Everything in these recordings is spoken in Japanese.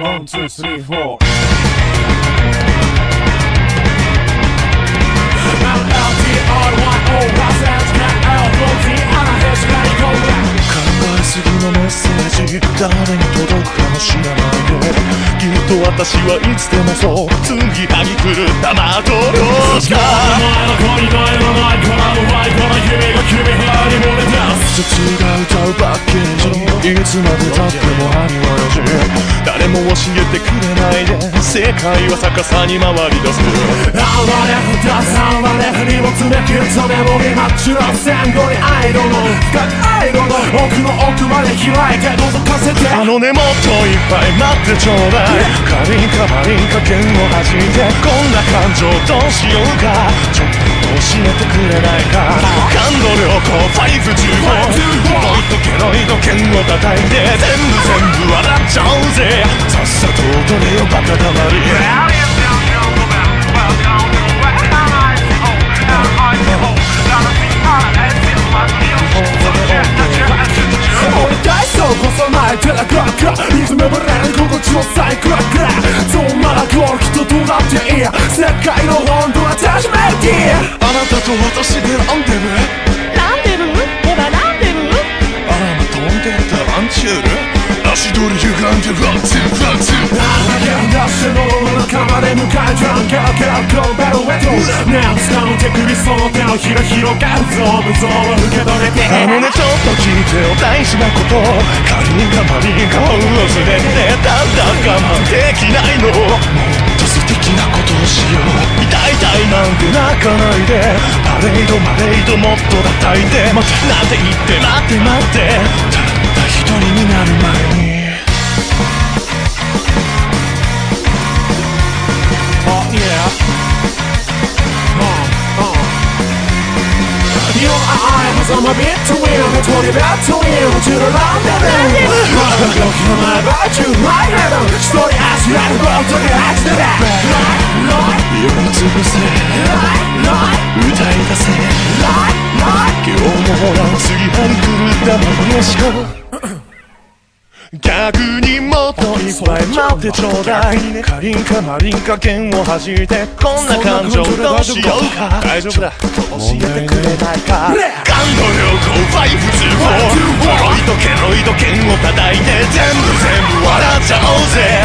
One, two, three, four. 考えすぎのメッセージ誰に届くかもしれないできっと私はいつでもそう次はぎ狂った的をしか術が君歌うパッケージいつまでたっても針はよ。し誰も教えてくれないで世界は逆さに回り出す哀れ二つ哀れ荷物めきったメモリマッチの戦後にアイドル深くアイドル奥の奥まで開いて覗かせてあのねもっといっぱい待ってちょうだい。カリンカマリンカ剣を弾いてこんな感情どうしようか。ちょっと教えてくれないか。感動良好515ロイドケロイド剣を叩いて全部全部笑っちゃおうぜ。さっさと踊れよバカだまり俺大層こそないテラクラクラリズムブレン心地のサイクラクラそうまだゴールきっとどうだって世界のたと私でランデブーランデブーほらランデブーあらま飛んでったランチュール足取り歪んでランツーランツーダッシュの中まで迎えジャンケラケラゴーベルウェットねえ掴む手首その手のひら広がるゾームゾーム受け止めてあのねちょっと聞いてよ。大事なこと。カリンカマリンカを忘れてただ我慢できないのもっと素敵なことをしよう。痛い痛いなんて泣かないでパレードマレードもっと叩いて待てなんて言って待って待ってたった一人になる前に Oh yeah Uh, uh. Your eyes on my bit to win I told you about to win To the rendezvous Look at my about you My heaven Story as you have gone to the edge to that Lie, 夜潰せ歌い出せ今日もほら次はり狂った幻か逆にもっといっぱい待ってちょうだいカリンカマリンカ剣を弾いてこんな感情どうしようか大丈夫だ教えてくれないか感動良好524ロイドケロイド剣を叩いて全部全部笑っちゃおうぜ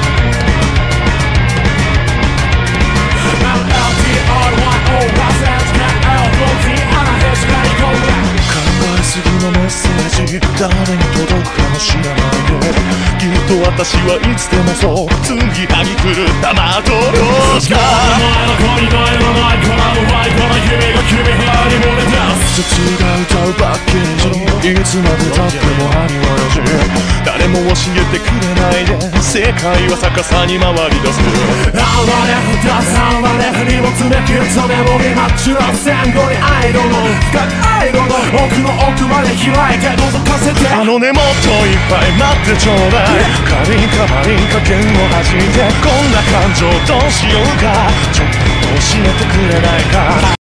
誰に届くかもしれないできっと私はいつでもそう。次はぎ狂った的をしか術が歌うパッケージいつまでたっても針はよし誰も教えてくれないで世界は逆さに回り出す。哀れ二つ哀れ荷物めきったメモリマッチの戦後にアイドル深くアイドル奥の奥まで開いて覗かせてあのねもっといっぱい待ってちょうだい。カリンカマリンカ剣を弾いてこんな感情どうしようか。ちょっと教えてくれないか。